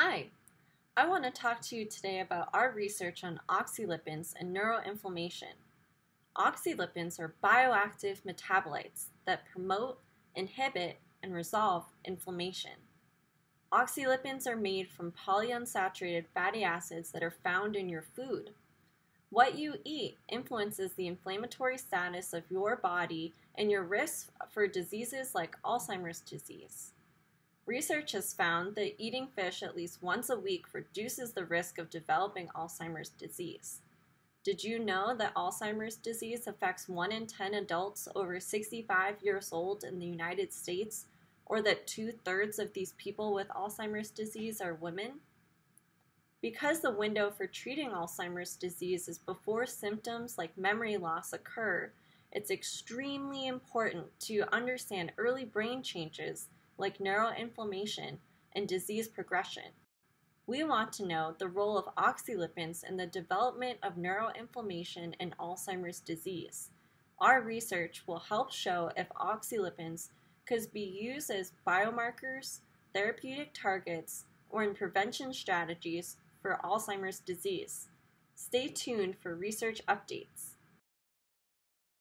Hi, I want to talk to you today about our research on oxylipins and neuroinflammation. Oxylipins are bioactive metabolites that promote, inhibit, and resolve inflammation. Oxylipins are made from polyunsaturated fatty acids that are found in your food. What you eat influences the inflammatory status of your body and your risk for diseases like Alzheimer's disease. Research has found that eating fish at least once a week reduces the risk of developing Alzheimer's disease. Did you know that Alzheimer's disease affects 1 in 10 adults over 65 years old in the United States, or that two thirds of these people with Alzheimer's disease are women? Because the window for treating Alzheimer's disease is before symptoms like memory loss occur, it's extremely important to understand early brain changes like neuroinflammation and disease progression. We want to know the role of oxylipins in the development of neuroinflammation and Alzheimer's disease. Our research will help show if oxylipins could be used as biomarkers, therapeutic targets, or in prevention strategies for Alzheimer's disease. Stay tuned for research updates.